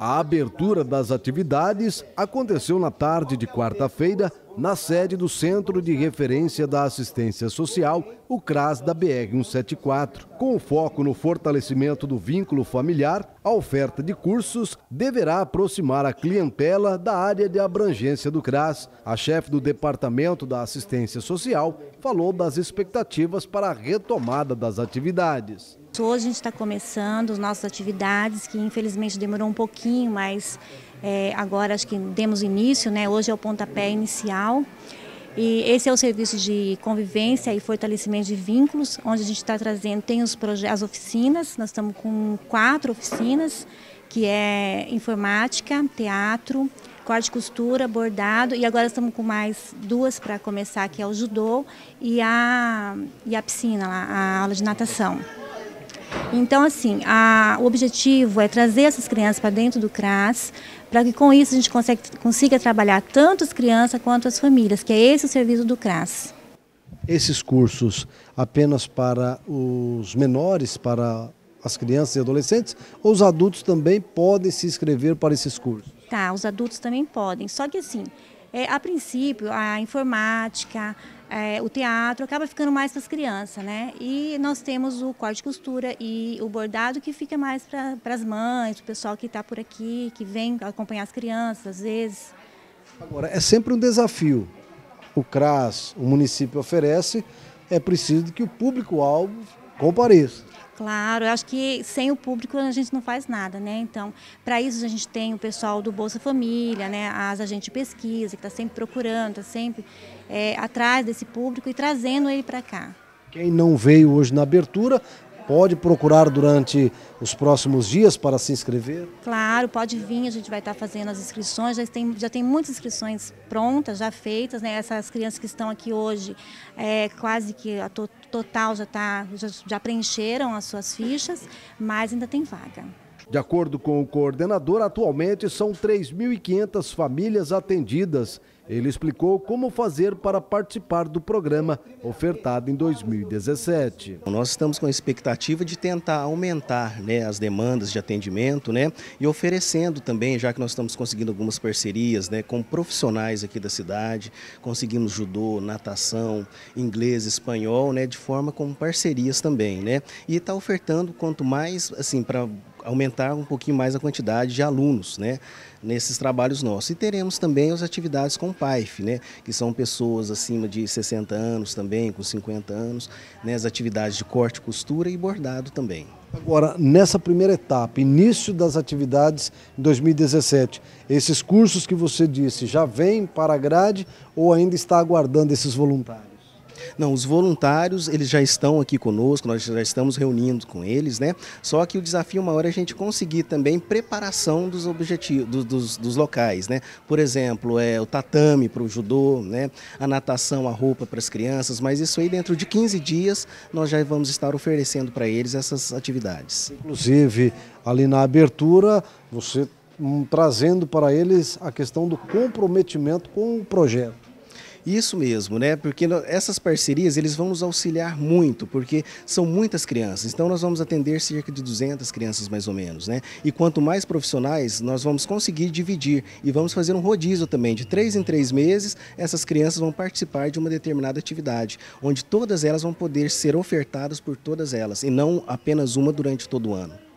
A abertura das atividades aconteceu na tarde de quarta-feira na sede do Centro de Referência da Assistência Social, o CRAS da BR-174. Com foco no fortalecimento do vínculo familiar, a oferta de cursos deverá aproximar a clientela da área de abrangência do CRAS. A chefe do Departamento da Assistência Social falou das expectativas para a retomada das atividades. Hoje a gente está começando as nossas atividades, que infelizmente demorou um pouquinho, mas é, agora acho que demos início, né? hoje é o pontapé inicial. E esse é o serviço de convivência e fortalecimento de vínculos, onde a gente está trazendo, tem os as oficinas, nós estamos com quatro oficinas, que é informática, teatro, corte costura, bordado, e agora estamos com mais duas para começar, que é o judô e a, e a piscina, a aula de natação. Então, assim, a, o objetivo é trazer essas crianças para dentro do CRAS, para que com isso a gente consegue, consiga trabalhar tanto as crianças quanto as famílias, que é esse o serviço do CRAS. Esses cursos apenas para os menores, para as crianças e adolescentes, ou os adultos também podem se inscrever para esses cursos? Tá, os adultos também podem, só que assim, é, a princípio, a informática, é, o teatro acaba ficando mais para as crianças, né? E nós temos o corte de costura e o bordado que fica mais para as mães, o pessoal que está por aqui, que vem acompanhar as crianças, às vezes. Agora, é sempre um desafio. O CRAS, o município oferece, é preciso que o público-alvo compareça. Claro, eu acho que sem o público a gente não faz nada, né? Então, para isso a gente tem o pessoal do Bolsa Família, né? As agentes de pesquisa, que está sempre procurando, está sempre é, atrás desse público e trazendo ele para cá. Quem não veio hoje na abertura pode procurar durante os próximos dias para se inscrever? Claro, pode vir, a gente vai estar fazendo as inscrições, já tem, já tem muitas inscrições prontas, já feitas, né? Essas crianças que estão aqui hoje, é, quase que a to, total já, tá, já, já preencheram as suas fichas, mas ainda tem vaga. De acordo com o coordenador, atualmente são 3.500 famílias atendidas ele explicou como fazer para participar do programa ofertado em 2017. Nós estamos com a expectativa de tentar aumentar né, as demandas de atendimento né, e oferecendo também, já que nós estamos conseguindo algumas parcerias né, com profissionais aqui da cidade, conseguimos judô, natação, inglês, espanhol, né, de forma com parcerias também. Né, e está ofertando quanto mais, assim, para aumentar um pouquinho mais a quantidade de alunos né, nesses trabalhos nossos. E teremos também as atividades com PAIF, né, que são pessoas acima de 60 anos também, com 50 anos, né, as atividades de corte, costura e bordado também. Agora, nessa primeira etapa, início das atividades em 2017, esses cursos que você disse já vêm para a grade ou ainda está aguardando esses voluntários? Não, os voluntários, eles já estão aqui conosco, nós já estamos reunindo com eles, né? Só que o desafio maior é a gente conseguir também preparação dos objetivos, dos, dos locais, né? Por exemplo, é o tatame para o judô, né? A natação, a roupa para as crianças, mas isso aí dentro de 15 dias nós já vamos estar oferecendo para eles essas atividades. Inclusive, ali na abertura, você um, trazendo para eles a questão do comprometimento com o projeto. Isso mesmo, né? Porque essas parcerias eles vão nos auxiliar muito, porque são muitas crianças. Então nós vamos atender cerca de 200 crianças mais ou menos, né? E quanto mais profissionais, nós vamos conseguir dividir e vamos fazer um rodízio também. De três em três meses, essas crianças vão participar de uma determinada atividade, onde todas elas vão poder ser ofertadas por todas elas e não apenas uma durante todo o ano.